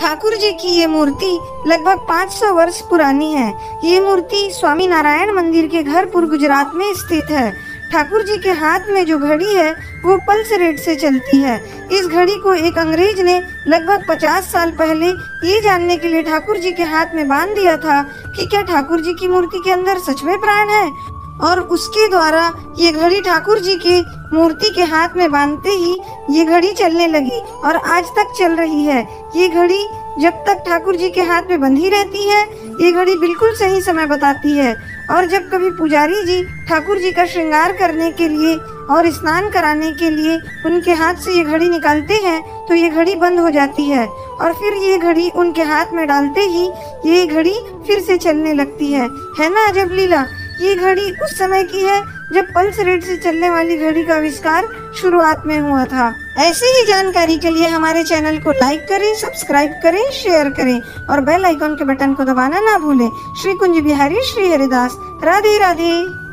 ठाकुर जी की ये मूर्ति लगभग 500 वर्ष पुरानी है। ये मूर्ति स्वामी नारायण मंदिर के घरपुर गुजरात में स्थित है। ठाकुर जी के हाथ में जो घड़ी है, वो पल्स रेट से चलती है। इस घड़ी को एक अंग्रेज़ ने लगभग 50 साल पहले ये जानने के लिए ठाकुर जी के हाथ में बाँध दिया था कि क्या ठाकुर जी की मूर्ति के अंदर सच में प्राण है? और उसके द्वारा ये घड़ी ठाकुर जी की मूर्ति के हाथ में बांधते ही ये घड़ी चलने लगी और आज तक चल रही है। ये घड़ी जब तक ठाकुर जी के हाथ में बंधी रहती है, ये घड़ी बिल्कुल सही समय बताती है। और जब कभी पुजारी जी ठाकुर जी का श्रृंगार करने के लिए और स्नान कराने के लिए उनके हाथ से ये घड़ी निकालते हैं तो ये घड़ी बंद हो जाती है। और फिर ये घड़ी उनके हाथ में डालते ही ये घड़ी फिर से चलने लगती है। है ना अजब लीला? ये घड़ी उस समय की है जब पल्स रेट से चलने वाली घड़ी का आविष्कार शुरुआत में हुआ था। ऐसी ही जानकारी के लिए हमारे चैनल को लाइक करें, सब्सक्राइब करें, शेयर करें और बेल आइकॉन के बटन को दबाना ना भूलें। श्री कुंज बिहारी, श्री हरिदास। राधे राधे।